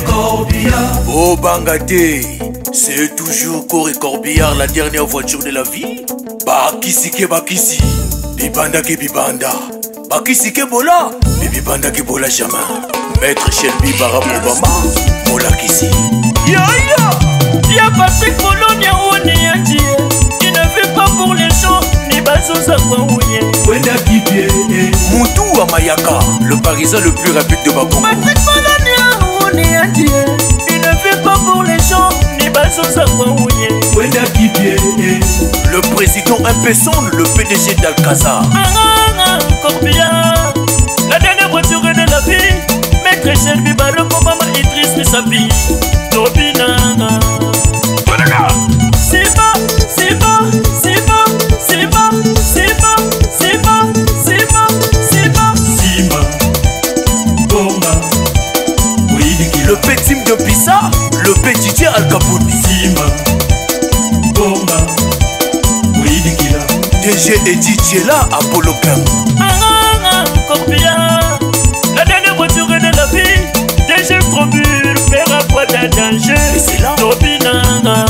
Corée Corbillard. Oh Bangaté, c'est toujours Corée Corbillard, la dernière voiture de la vie. Bakisi ke bakisi, bibanda ke bibanda. Bakisi ke bola, mais bibanda ke bola jamais. Maître Shelby Barack Obama, molakisi. Yo yo, y'a Patrick Polonia One Yandi. Il ne fait pas pour les gens, ni Bazosa Kouye. Wenda Kipie. Moutou Amayaka, le parisien le plus rapide de Bakongo. Patrick Polonia Le président impessant, le PDG d'Alcazar. La dernière voiture de la vie. Maître Shelby Barack Obama Idriss Missabi. Tobinanga. C'est bon, c'est bon, c'est bon, c'est bon, c'est bon, c'est bon, c'est bon, c'est bon. Simba. Bomba. Ouidikila. Le petit de Pissa, le petit Dieu Al Capone. Sima Bomba Bridikila DG et DJ là Apollo Pem. Aranga Copia La dernière voiture de la vie DG Strobur Père à quoi t'as danger Tobinanga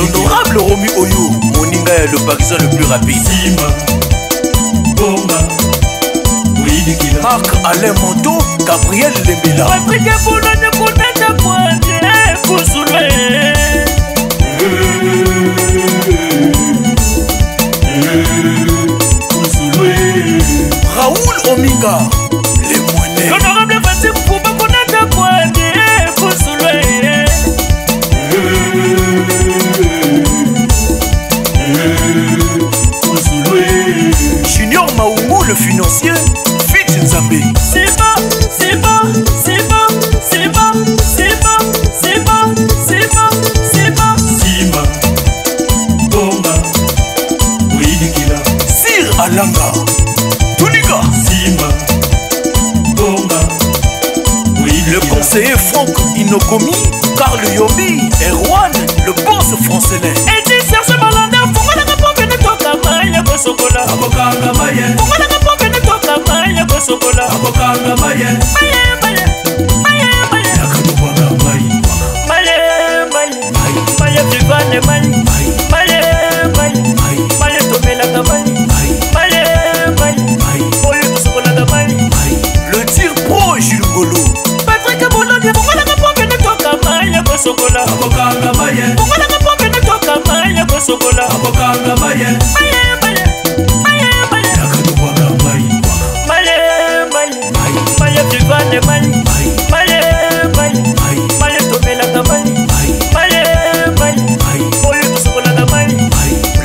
L'honorable Romu Oyo, Moninga est le parisien le plus rapide. Bomba. Marc Alain Monto, Gabriel Lembela. Patrick Boulogne kunenda kwanje kusulwe. Raoul Ominga, le financier. Fitch Nzambe. C'est bon, c'est bon, c'est bon, c'est bon, c'est bon, c'est bon, c'est bon, c'est bon. Simba. Bomba. Ouidikila. Sir Alanga. Tuniga. Simba. Bomba. Le conseiller Franck Inokomi, Carl Yobi, Erwan, le boss français. Kosokola. Abokanga maye. Netoka maya kosokola. Abokanga maye. Maye, maye, maye, maye. Nakadubwaga mayi. Maye, maye, maye vivane maye. Maye, maye, maye tomelaka maye. Maye, maye, oyo tosokolaka maye.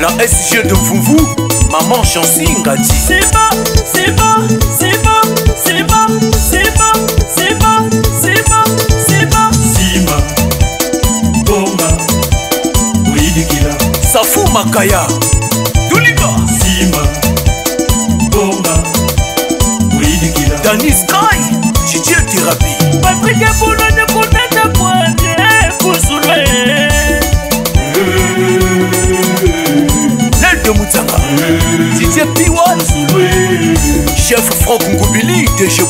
La SG de Vouvou, Maman Chancy Ngati. C'est bon, c'est bon, c'est bon, c'est bon, c'est bon, kaya. Tuliba sima bonga uidikila danis kai chichie therapie patrike bulone kunata kwanje kusule lel de mutsanga. Chichie piwa chef frog ngubili de chez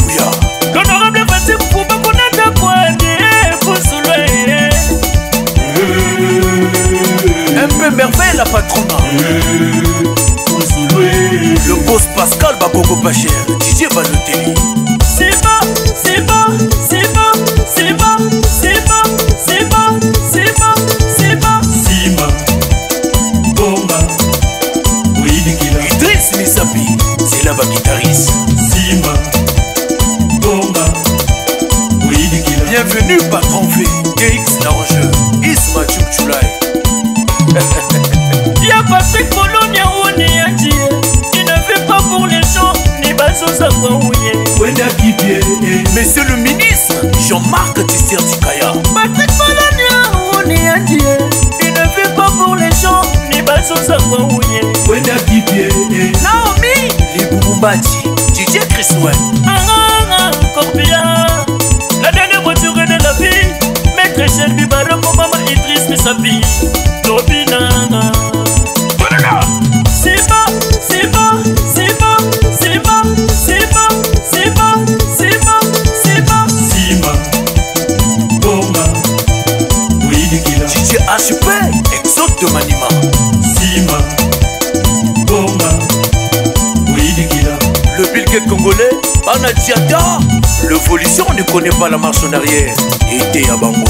merveille la patronne. Le boss Pascal Bagogo Pacher. Didier Balotelli. C'est bon, c'est bon, c'est bon, c'est bon, c'est bon, c'est bon, c'est bon, c'est bon. Simba. Bomba. Ouidikila. Idriss Misapi. C'est là bas guitariste. Simba. Bomba. Ouidikila. Bienvenue patron Jean-Marc Tisser Dikaya Patrick Polonia, on est à Dieu Il ne vit pas pour les gens, ni bazozango ouye Wenda Bibier Naomi. Libubumbati, Didier Chrisouel Arana, Corbia La dernière voiture de la vie. Maître Shelby Baroko, Maman Idriss, mes amis de manima. Sima Bomba. Ouidikila le bilke congolais bana diata l'évolution ne connaît pas la marche en arrière. Ete ya bango.